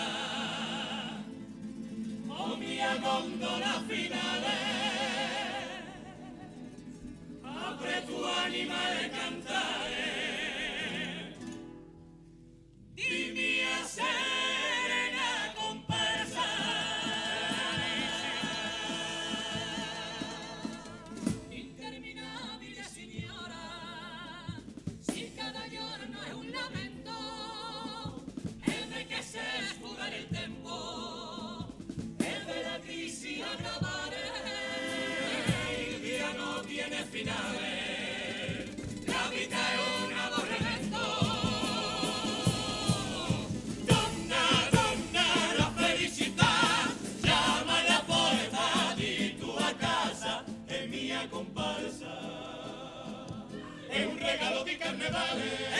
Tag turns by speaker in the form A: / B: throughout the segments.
A: raza, o mia gondola vale.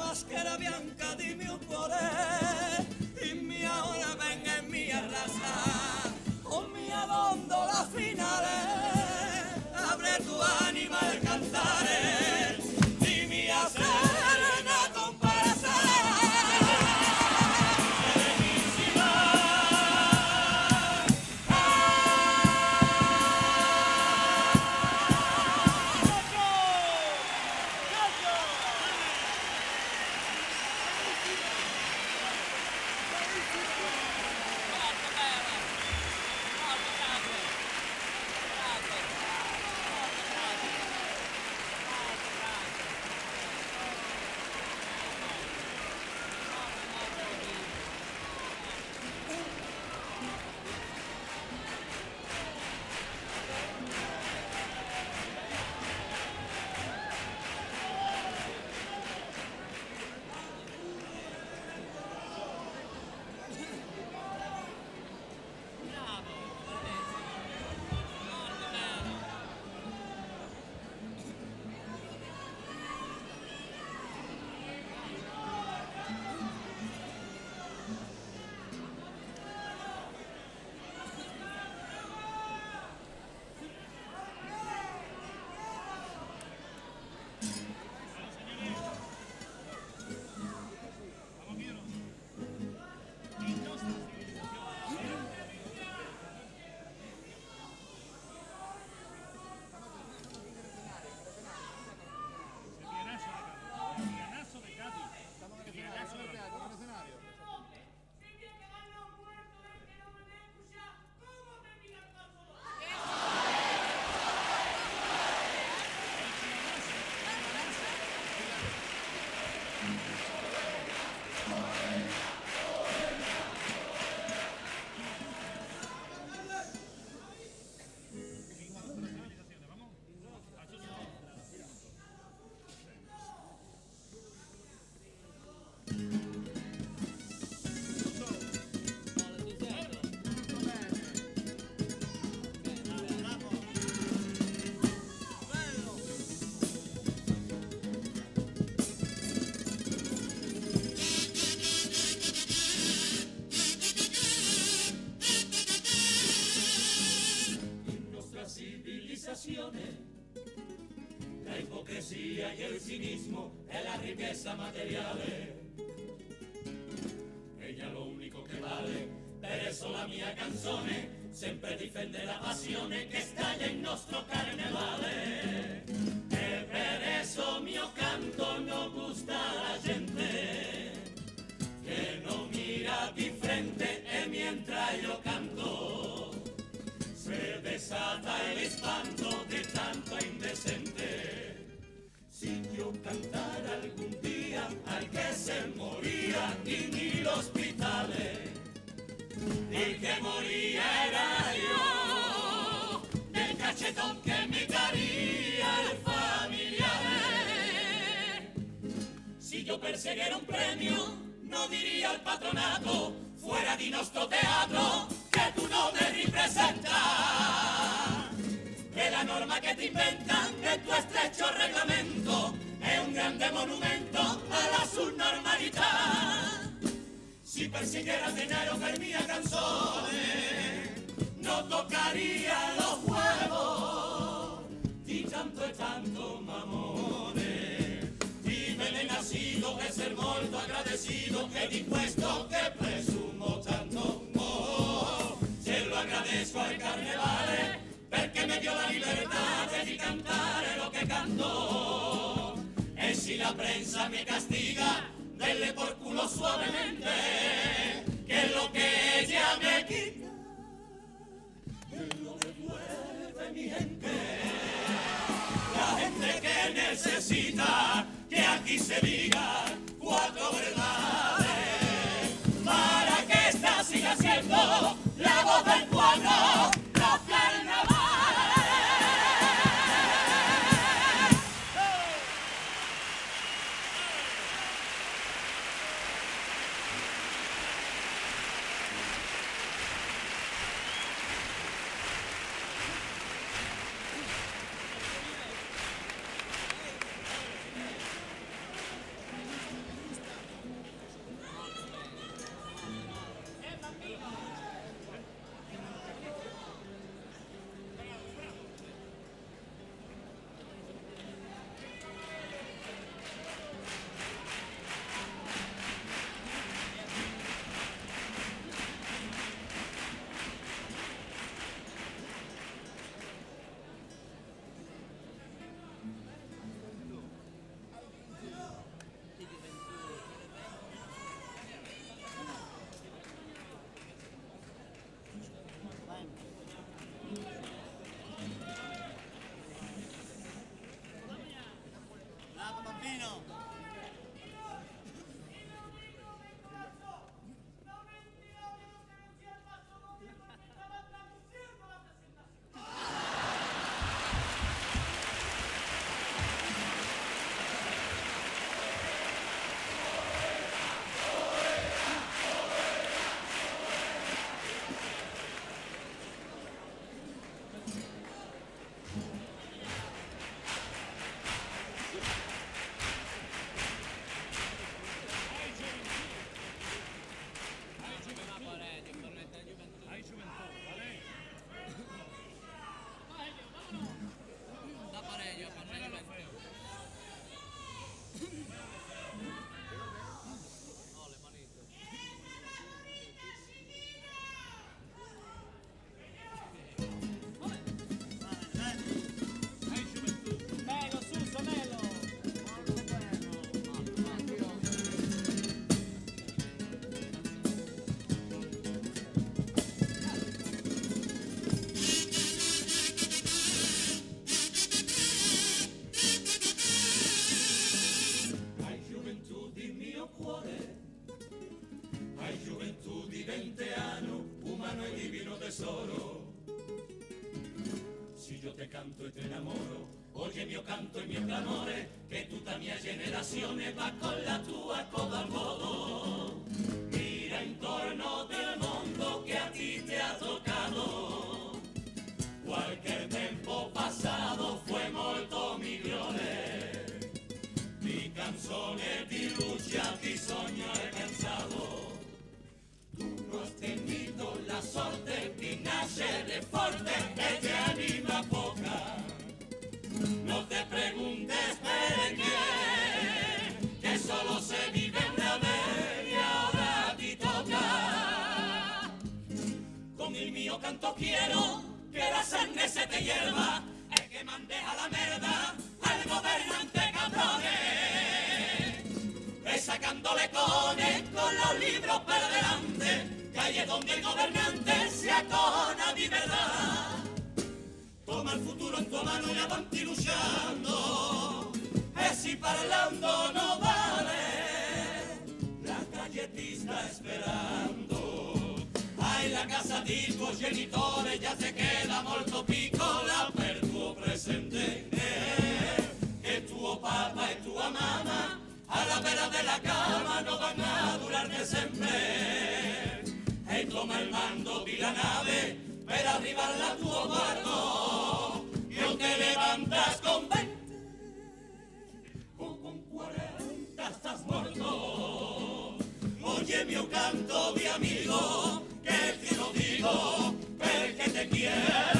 A: maschera bianca di
B: mio cuore, in mia ora venga in mia raza, con mia gondola finale, abre tu anima al cantare,
A: La hipocresía y el cinismo de las riquezas materiales. Ella lo único que vale, pero eso la mía canzone, siempre difende la passione che estalla in nostro carnevale. E eh, per eso mio canto no gusta a la gente, que no mira di frente e eh, mientras yo canto desata el espanto de tanto indecente. Si yo cantara algún día al que se moría en mil hospitales, el que moría era yo, del cachetón que me daría el familiar. Si yo perseguiera un premio, no diría al patronato, fuera de nuestro teatro que inventan de tu estrecho reglamento es un grande monumento a la subnormalidad. Si persiguiera dinero que mía canciones, no tocaría los huevos. Y tanto y tanto mamones. Y me nacido de ser molto agradecido e di questo che carnevale perché me dio la libertà di cantare lo che canto. E si la prensa mi castiga, delle por culo suavemente, que lo que ella me quita, me lo devuelve mi gente. La gente que necesita que aquí se diga cuatro verdades Hai te enamoro, oye mio canto y mio clamore, que tutta mia generazione va con la tua coda al modo. Mira intorno del mondo que a ti te ha tocado. Cualquier tempo pasado fue molto migliore. Di canzone, di lucha, di sogno he cansado. Tú no has tenido la sorte de nacer fuerte e te anima preguntes por qué, que solo se vive una vez y ahora ti toca. Con el mío canto quiero que la sangre se te hierva, el que mandes a la merda al gobernante cabrones. Es sacándole cones con los libros por delante, calle donde el gobernante se acona. El futuro en tu mano y avanti luchando. Es si parlando no vale, la calle sta esperando. Hai la casa di tuo genitore, già se queda molto piccola per tuo presente. E tuo papà e tua mamma alla vera della cama non vanno a durarne sempre. E toma il mando di la nave per arrivare al tuo quarto. Io te levantas con 20 o con 40 estás muerto. Oye mi canto de amigo, que te lo digo, porque te quiero.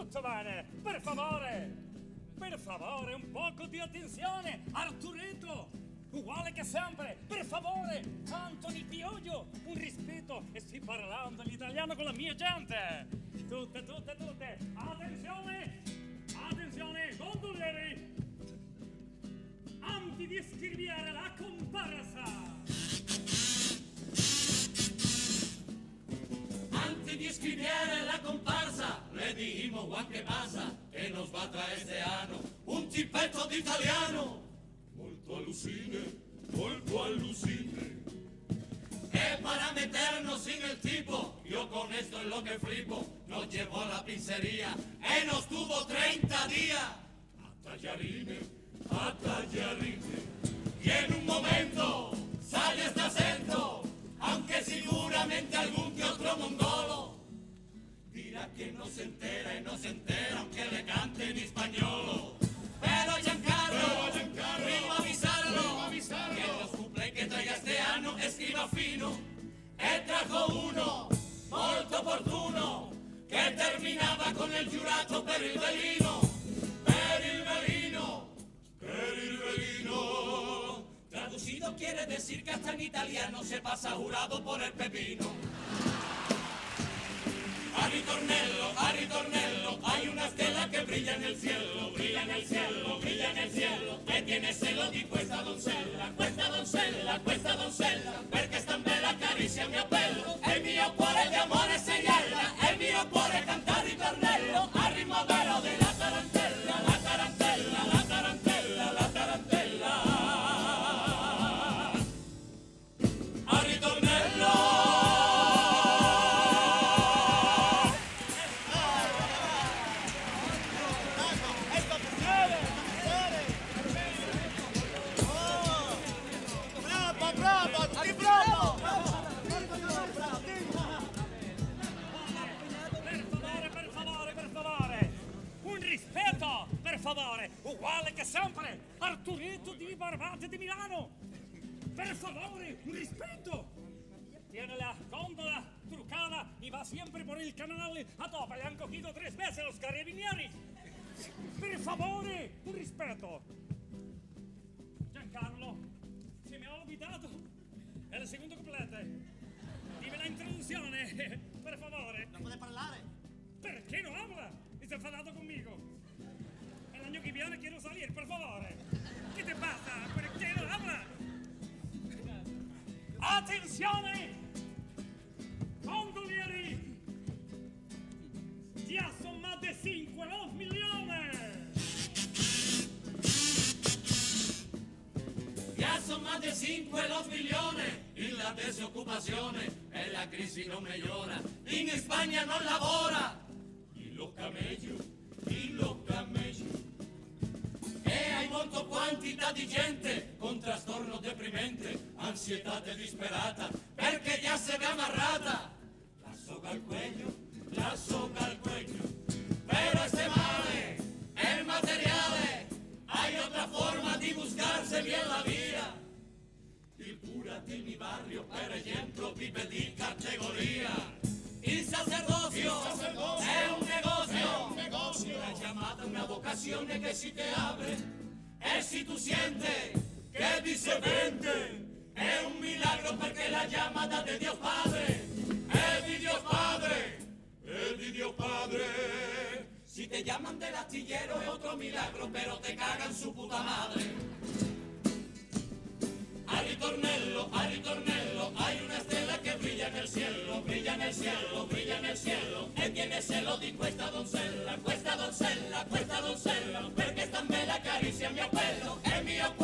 C: Tutto bene. Per favore. Per favore, un poco di attenzione. Arturetto. Uguale che sempre. Per favore. Anthony Pioglio. Un rispetto. E sto parlando l'italiano con la mia gente. Tutte, tutte, tutte. Attenzione. Attenzione. Gondolieri. Anti di scrivere la comparsa.
A: De escribir la comparsa, le dijimos Juan qué pasa, que nos va a traer este ano un tipetto di italiano. Molto alucine, molto alucine. E para meternos sin el tipo, yo con esto es lo que flipo, nos llevó a la pizzería y nos tuvo 30 días. A tallarines, a tallarines. Y en un momento sale este acento, aunque seguramente algún que otro mongolo dirá que no se entera y no se entera
C: ¡Atenzione! Gondolieri! Más de 5 2 millones.
A: Ya son más de 5 los millones y las desocupaciones en la crisis non migliora. In Spagna non lavora y los camellos, y los camellos. E hai molto quantità di gente con trastorno deprimente, ansietà disperata, perché già se ve amarrata. La soga al cuello, la soga al cuello. Pero este male, el materiale, hay otra forma di buscarse bien la vida. Il cura di mi barrio, per esempio, vive di categoria. Il sacerdozio, è un negozio, una chiamata, una vocazione che si te abre. E si tu sientes che dice vente, è un milagro perché la chiamata di Dio Padre, è di Dio Padre, è di Dio Padre. Si te llaman del astillero es otro milagro, pero te cagan su puta madre. Al ritornello, al ritornello, hay una stella che brilla nel cielo, brilla nel cielo, brilla nel cielo. E tiene celo di questa donzella, questa donzella, questa donzella, perché sta bella carezia mio bello, e mio cuore di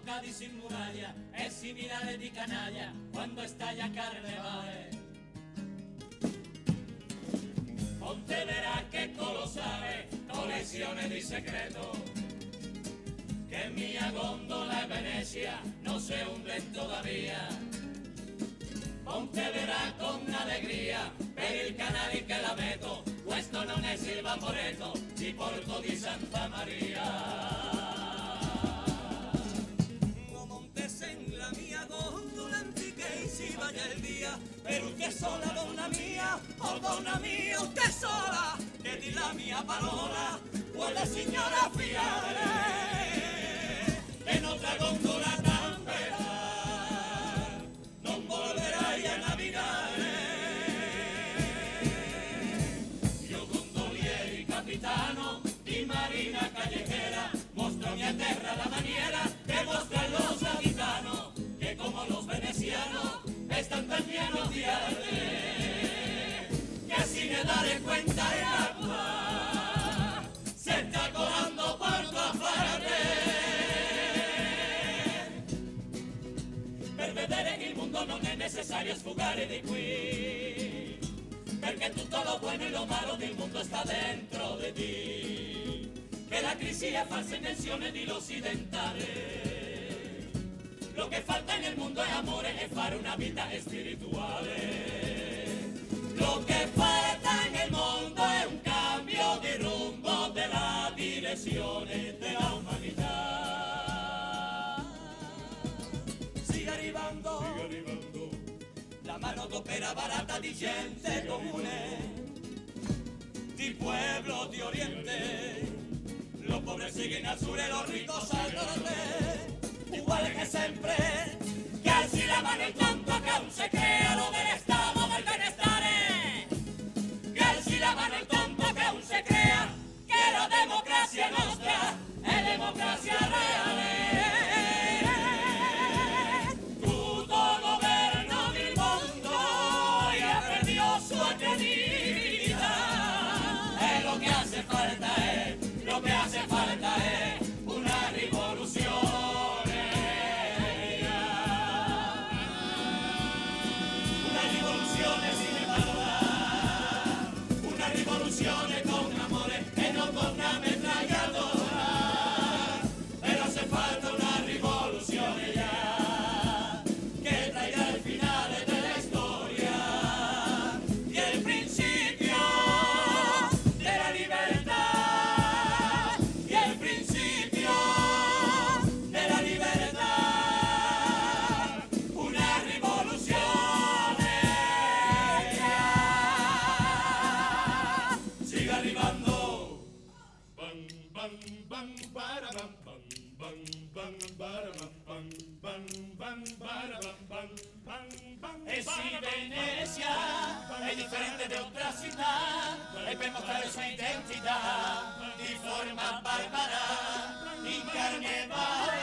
A: di tutto Cadiz in muraglia è similare di canaglia quando estalla carnevale Ponte verá che colossale collezione di segreto que mia gondola en Venecia no se hunden todavía. Ponte verá con alegría per il canale che la meto, questo non è il vaporetto di Porto di Santa Maria.
D: Vaya el día, pero usted sola, donna mía,
A: o donna mia, usted sola, che di la mia parola vuole signora fiare tan de arte que sin daré cuenta el agua se está colando por todas partes. Per vedere che il mondo non è necessario sfugare di qui, perché tutto lo buono e lo malo del mondo sta dentro di ti, che la crisi è falsa invenzione di l'occidentale. Lo che falta nel mondo è amore e fare una vita spirituale. Lo che falta nel mondo è un cambio di rumbo della direzione della umanità. Sigue arrivando, la mano d'opera barata di gente comune, di pueblo di oriente. Los pobres siguen al sur y los ricos al norte, igual que siempre. Que así la mano el tonto que aún se crea lo del estado del bienestar. Que así la mano el tonto que aún se crea que la democracia nuestra es democracia real. E
B: bara,
A: si
B: bang,
A: Venezia è differente da altre città e per mostrare la sua identità di forma barbara in carnevale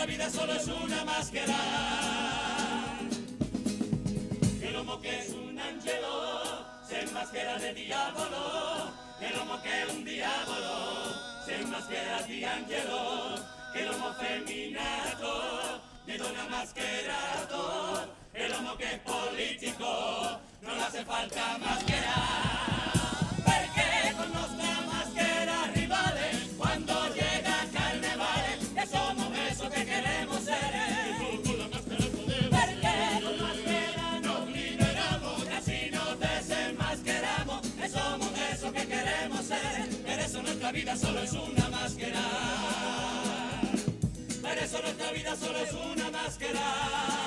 A: nuestra vida solo es una máscara. El homo que es un angelo se enmascara de diavolo el homo que es un diavolo se enmascara di angelo el homo feminato di donna mascherato el homo che è politico non hace falta mascherare vida solo es una máscara. Pero eso nuestra vida solo es una máscara